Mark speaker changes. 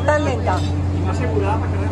Speaker 1: ¿Qué tal lenta?
Speaker 2: Y más asegurada para cargar